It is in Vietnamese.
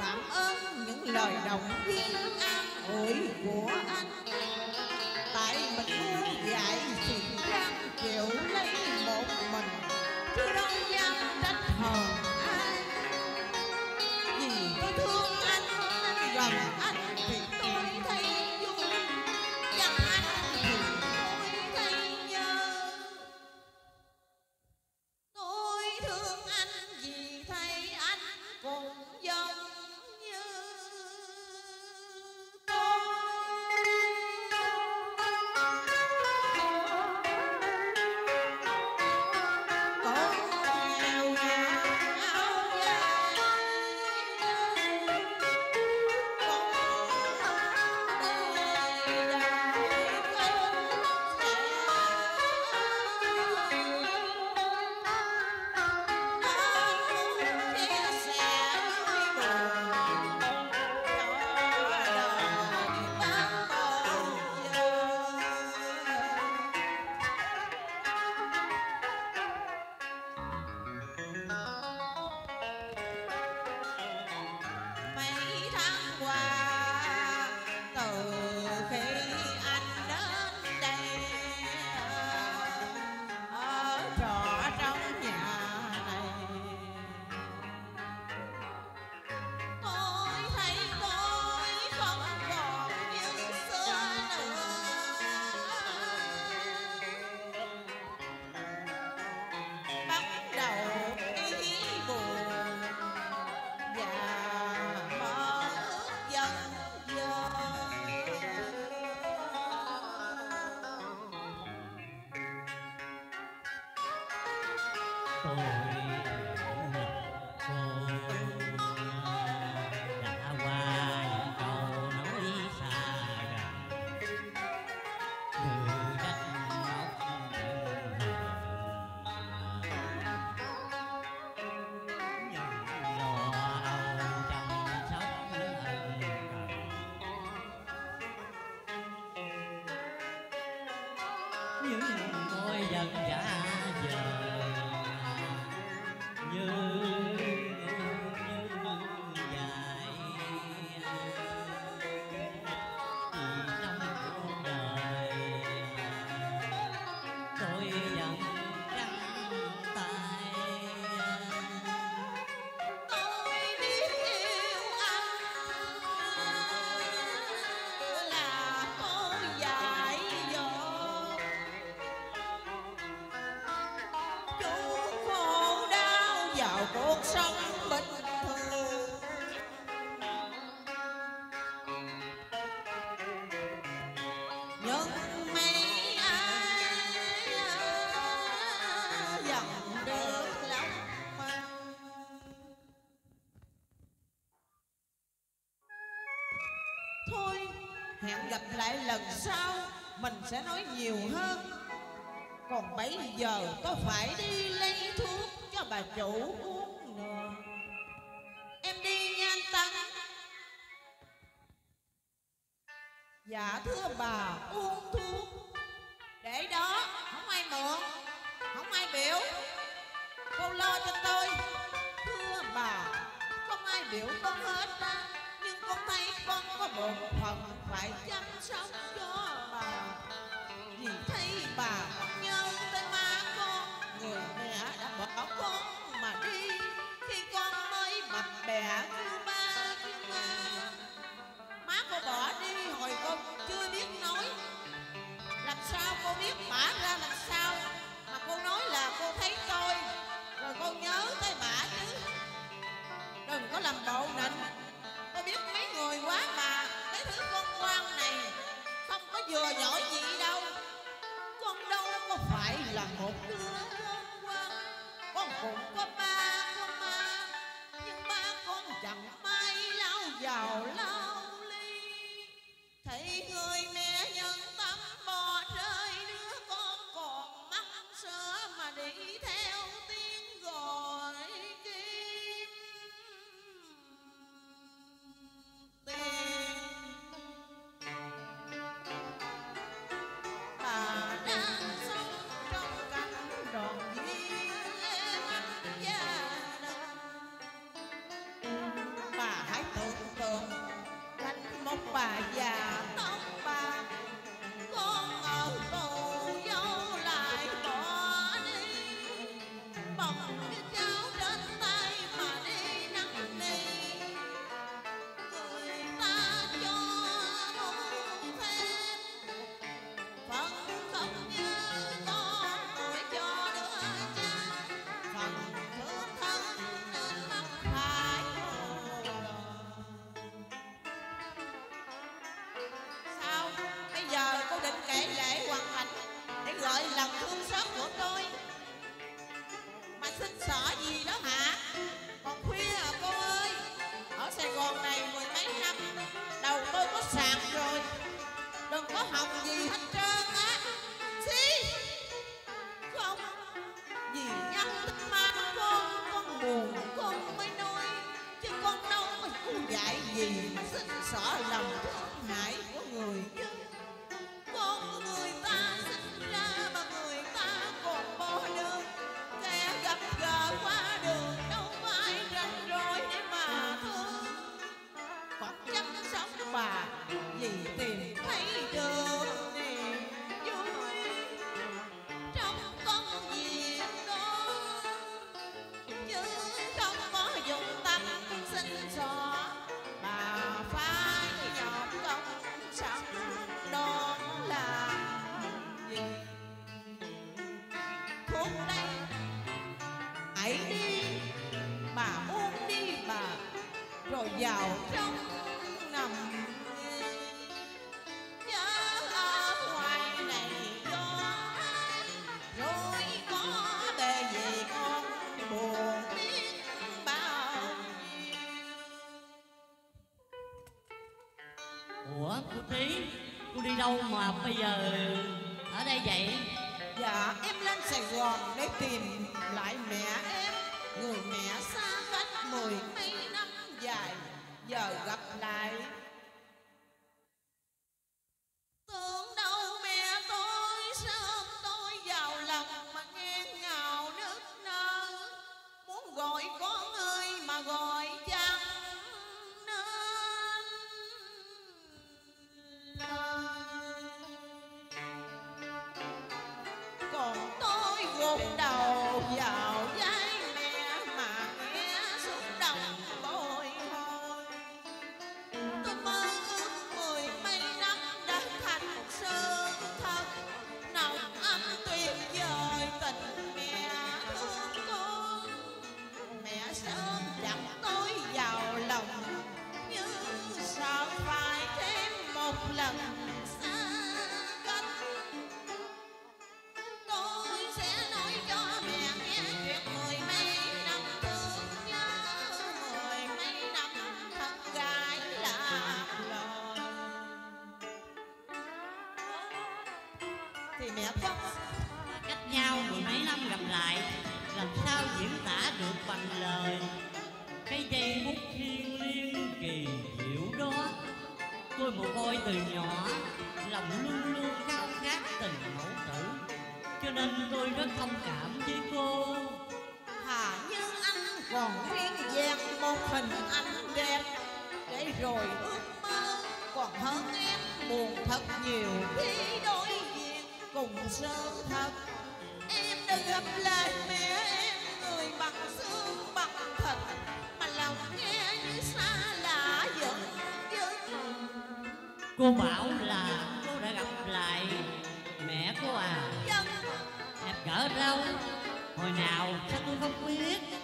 cảm ơn những lời động viên an ủi của anh. Tại mình ngu dạy mấy tôi như sẽ nói nhiều hơn. Còn bây giờ tôi phải đi lấy thuốc cho bà chủ uống nữa? Em đi nha anh tăng. Dạ thưa bà, uống thuốc. Để đó, không ai mượn, không ai biểu. Cô lo cho tôi. Thưa bà, không ai biểu con hết á. Nhưng con thấy con có một phần phải chăm sóc cho bà thấy bà nhớ tới má con người mẹ đã bỏ con mà đi, khi con mới mặt bẹ cứ ba cứ ba. Má cô bỏ đi hồi con chưa biết nói. Làm sao cô biết mã ra làm sao? Mà cô nói là cô thấy tôi, rồi cô nhớ tới mã chứ. Đừng có làm bộ nịnh tôi biết mấy người quá mà cái thứ con quan này không có vừa giỏi phải là một đứa con con cũng có ba đừng có hòng gì hết trơn vào trong nằm nghe. chớ ở ngoài này gió rồi có bề gì con buồn biết bao nhiêu? Ủa cô tí cô đi đâu mà bây giờ ở đây vậy? Dạ em lên Sài Gòn để tìm lại mẹ em. Người mẹ xa cách mười mấy năm dài Giờ gặp lại. Thì mẹ khóc cách nhau mười mấy năm gặp lại, làm sao diễn tả được bằng lời. Cái dây bút thiên liêng kỳ diệu đó, tôi một voi từ nhỏ, lòng luôn luôn khao khát tình mẫu tử. Cho nên tôi rất thông cảm với cô. Hà như anh còn nguyên vẹn một hình anh đẹp. Để rồi ước mơ còn hơn em buồn thật nhiều Khi đó cùng sơ thật. Em đã gặp lại mẹ em người bằng xương bằng thịt Mà lòng nghe như xa lạ giận dữ cô bảo là cô đã gặp lại mẹ cô à. Dân em ở đâu hồi nào sao tôi không biết